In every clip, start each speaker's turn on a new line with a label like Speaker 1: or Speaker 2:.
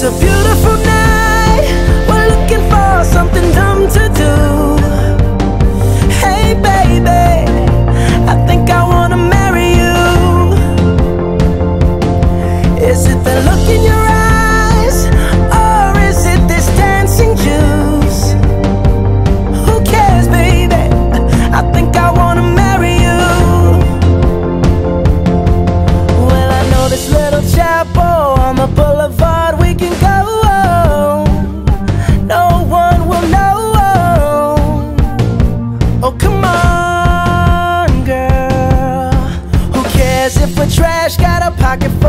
Speaker 1: It's a beautiful I can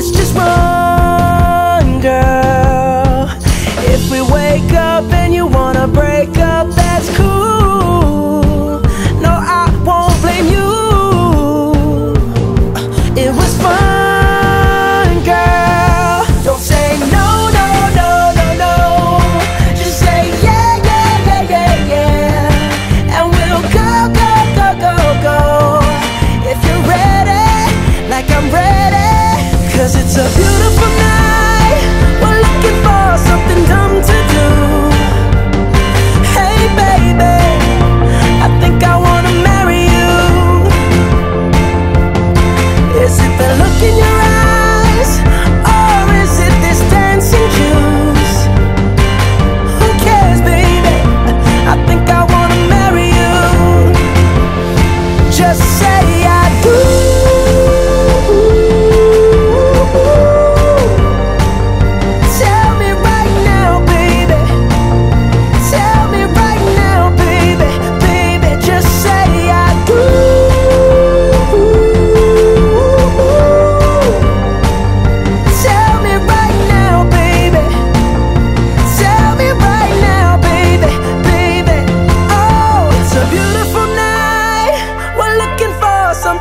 Speaker 1: Let's just roll.